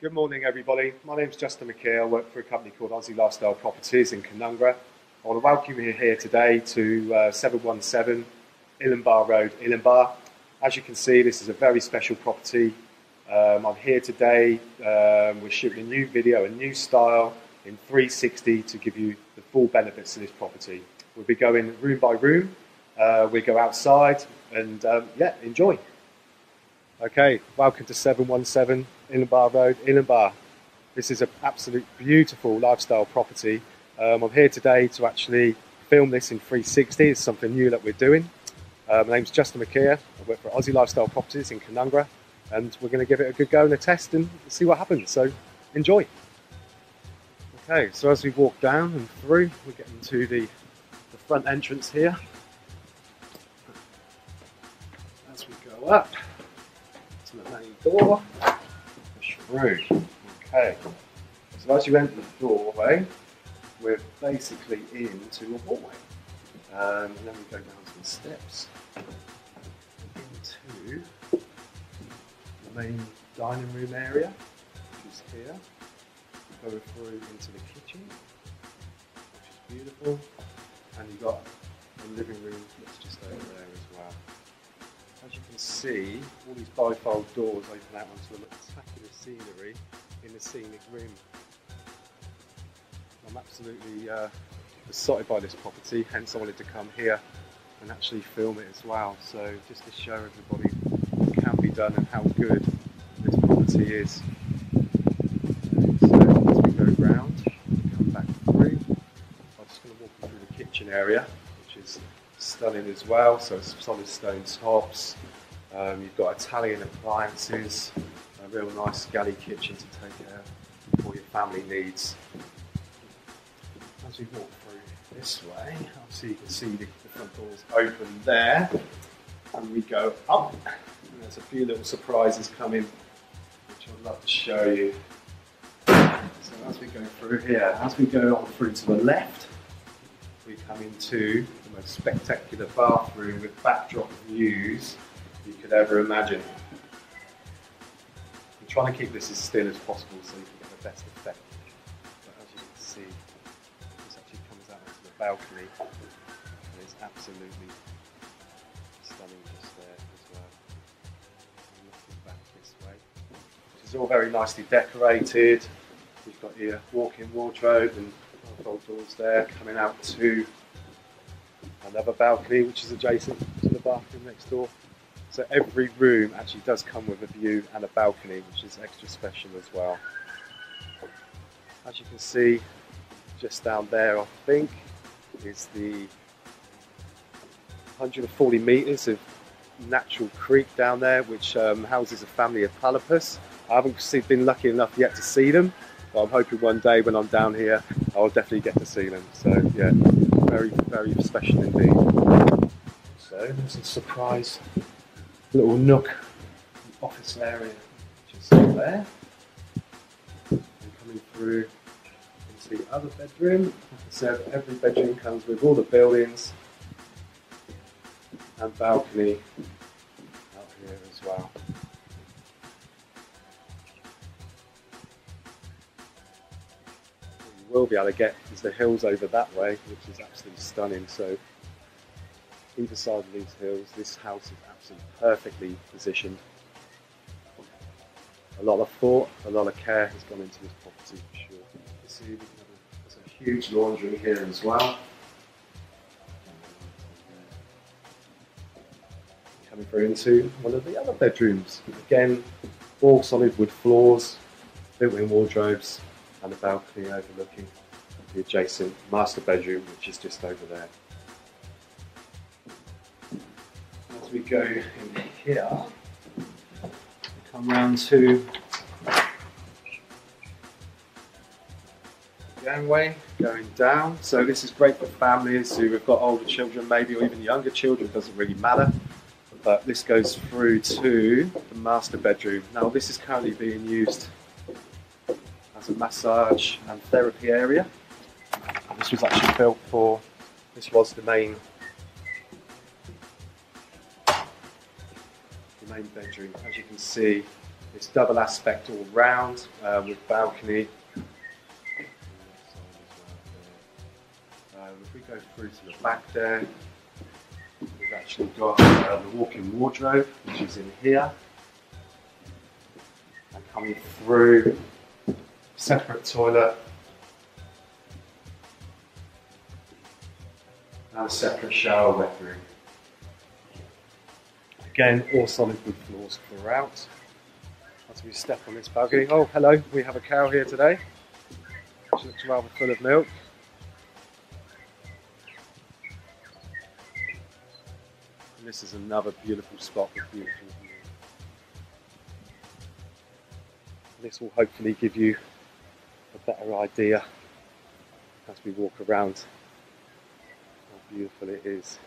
Good morning, everybody. My name is Justin McKee. I work for a company called Aussie Lifestyle Properties in Canungra. I want to welcome you here today to uh, 717 Illinbah Road, Illinbah. As you can see, this is a very special property. Um, I'm here today. Um, we're shooting a new video, a new style in 360 to give you the full benefits of this property. We'll be going room by room. Uh, we go outside and um, yeah, enjoy. Okay, welcome to 717 Illinbah Road, Illinbah. This is an absolute beautiful lifestyle property. Um, I'm here today to actually film this in 360. It's something new that we're doing. Uh, my name's Justin McKee. I work for Aussie Lifestyle Properties in Canungra, and we're going to give it a good go and a test and see what happens. So enjoy. Okay, so as we walk down and through, we're getting to the, the front entrance here. As we go up the main door. Okay, so as you enter the doorway, we're basically into a hallway. Um, and then we go down some steps into the main dining room area, which is here. We Go through into the kitchen, which is beautiful. And you've got the living room that's just over there as well. As you can see, all these bifold doors open out onto a spectacular scenery in the Scenic Rim. I'm absolutely uh, besotted by this property, hence I wanted to come here and actually film it as well. So just to show everybody what can be done and how good this property is. So as we go round, come back through, I'm just going to walk you through the kitchen area, which is stunning as well. So solid stone tops. Um, you've got Italian appliances, a real nice galley kitchen to take care of all your family needs as we walk through this way, obviously you can see the, the front doors open there, and we go up, and there's a few little surprises coming, which I'd love to show you. So as we go through here, as we go on through to the left, we come into most spectacular bathroom with backdrop views you could ever imagine. I'm trying to keep this as still as possible so you can get the best effect. But as you can see, this actually comes out onto the balcony and it's absolutely stunning just there as well. Looking back this way, which is all very nicely decorated. You've got your walk-in wardrobe and doors there coming out to another balcony which is adjacent to the bathroom next door. So every room actually does come with a view and a balcony which is extra special as well. As you can see just down there I think is the 140 metres of natural creek down there which um, houses a family of platypus. I haven't been lucky enough yet to see them but I'm hoping one day when I'm down here I'll definitely get to see them. So yeah, very, very special indeed. So there's a surprise little nook office area which is there. And coming through into the other bedroom. Said, every bedroom comes with all the buildings and balcony out here as well. Will be able to get is the hills over that way, which is absolutely stunning. So either side of these hills, this house is absolutely perfectly positioned. A lot of thought, a lot of care has gone into this property for sure. There's a huge laundry here as well. Coming through into one of the other bedrooms. Again, all solid wood floors, built-in wardrobes, and a balcony overlooking the adjacent master bedroom, which is just over there. As we go in here, come round to the gangway going down. So this is great for families who have got older children, maybe, or even younger children, doesn't really matter. But this goes through to the master bedroom. Now this is currently being used a massage and therapy area. This was actually built for, this was the main, the main bedroom. As you can see, It's double aspect all round uh, with balcony. Uh, if we go through to the back there, we've actually got uh, the walk-in wardrobe, which is in here. And coming through, separate toilet. And a separate shower wet room. Again, all solid wood floors throughout. As we step on this balcony, oh hello, we have a cow here today. She looks rather full of milk. And this is another beautiful spot with beautiful view. This will hopefully give you better idea as we walk around how beautiful it is.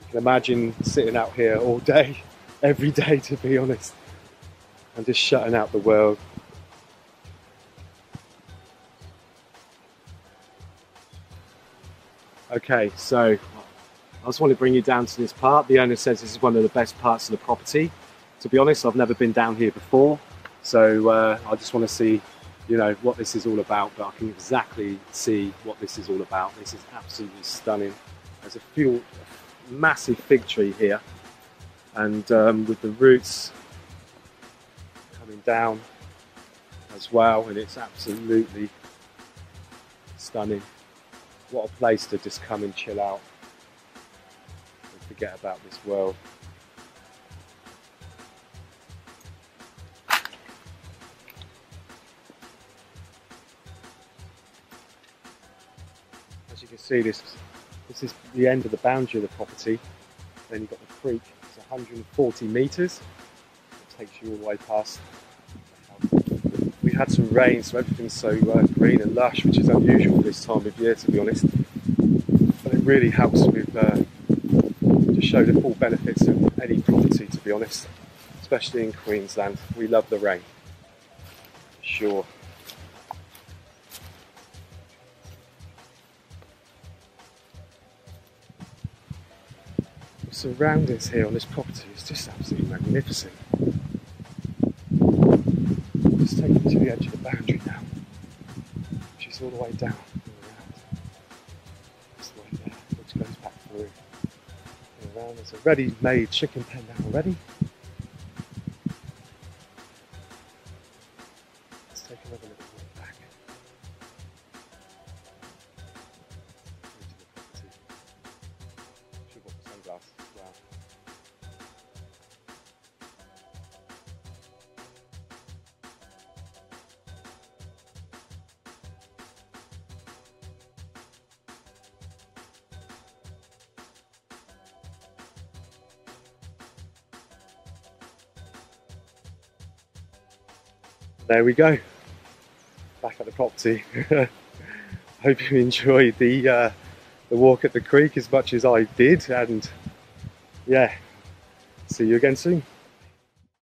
You can imagine sitting out here all day, every day, to be honest, and just shutting out the world. Okay, so I just want to bring you down to this part. The owner says this is one of the best parts of the property. To be honest, I've never been down here before, so uh, I just want to see, you know, what this is all about. But I can exactly see what this is all about. This is absolutely stunning. There's a few, massive fig tree here, and um, with the roots coming down as well, and it's absolutely stunning. What a place to just come and chill out forget about this world. As you can see, this this is the end of the boundary of the property. Then you've got the creek, it's 140 metres. It takes you all the way past. We had some rain, so everything's so uh, green and lush, which is unusual this time of year, to be honest. But it really helps with uh, to show the full benefits of any property, to be honest, especially in Queensland. We love the rain, sure. The surroundings here on this property is just absolutely magnificent. Just taking to the edge of the boundary now, which is all the way down There's a ready-made chicken pen already. There we go. Back at the property. Hope you enjoyed the uh, the walk at the creek as much as I did, and yeah, see you again soon.